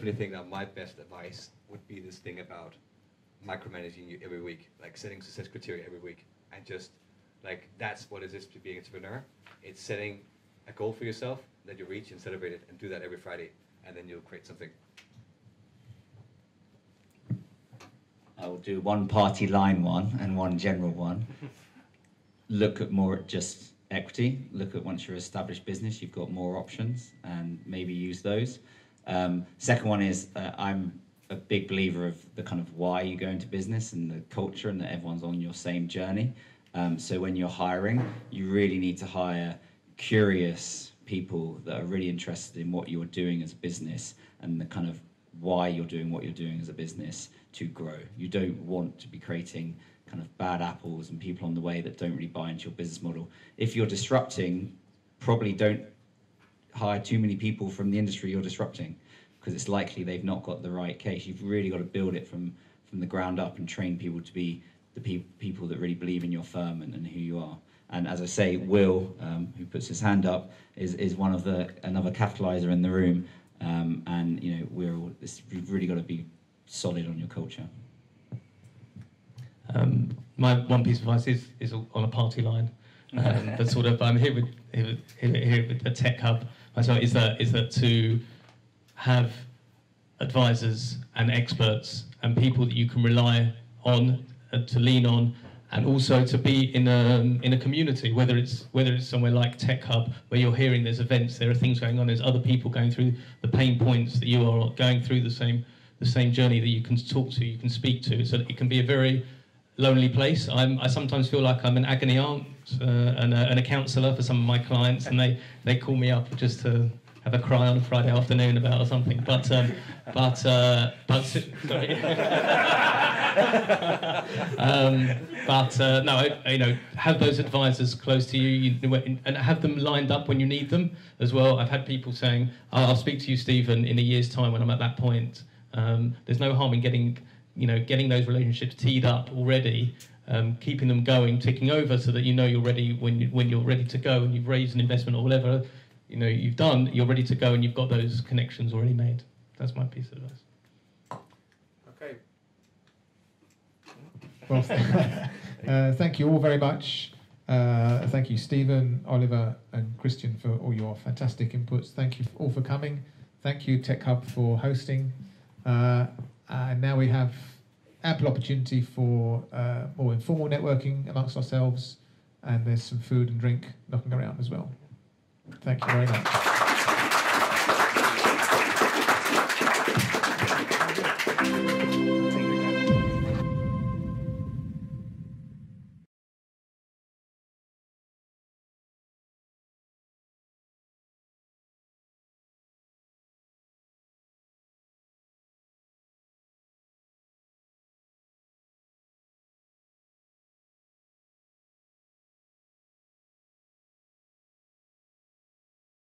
definitely think that uh, my best advice would be this thing about micromanaging you every week, like setting success criteria every week, and just like that's what it is to be an entrepreneur. It's setting a goal for yourself that you reach and celebrate it, and do that every Friday, and then you'll create something. I will do one party line one and one general one. Look at more at just equity. Look at once you're established business, you've got more options, and maybe use those. Um, second one is uh, I'm a big believer of the kind of why you go into business and the culture, and that everyone's on your same journey. Um, so when you're hiring, you really need to hire curious people that are really interested in what you're doing as a business and the kind of why you're doing what you're doing as a business to grow. You don't want to be creating kind of bad apples and people on the way that don't really buy into your business model. If you're disrupting, probably don't hire too many people from the industry you're disrupting because it's likely they've not got the right case. You've really got to build it from from the ground up and train people to be the pe- people that really believe in your firm and, and who you are. And as I say, Will, um, who puts his hand up, is, is one of the another capitalizer in the room. Um, and you know, we're all, this, you've really got to be solid on your culture. Um, my one piece of advice is, is on a party line. Um, but sort of, I'm here with here, here, here with the Tech Hub. Myself is that is that to have advisors and experts and people that you can rely on uh, to lean on and also to be in a in a community whether it's whether it's somewhere like tech hub where you're hearing there's events there are things going on there's other people going through the pain points that you are going through the same the same journey that you can talk to you can speak to so it can be a very lonely place I'm, i sometimes feel like i'm an agony aunt uh, and, a, and a counsellor for some of my clients and they they call me up just to have a cry on a Friday afternoon about or something. But um, but uh, but sorry. um, but uh, no, you know, have those advisors close to you, and have them lined up when you need them as well. I've had people saying, "I'll speak to you, Steven, in a year's time when I'm at that point." Um, there's no harm in getting you know getting those relationships teed up already. Um, keeping them going, ticking over, so that you know you're ready when you, when you're ready to go and you've raised an investment or whatever you know you've done, you're ready to go and you've got those connections already made. That's my piece of advice. Okay. Well, uh, thank you all very much. Uh, thank you, Steven, Oliver, and Christian, for all your fantastic inputs. Thank you all for coming. Thank you, Tech Hub, for hosting. Uh, and now we have ample opportunity for uh, more informal networking amongst ourselves, and there's some food and drink knocking around as well. Thank you very much.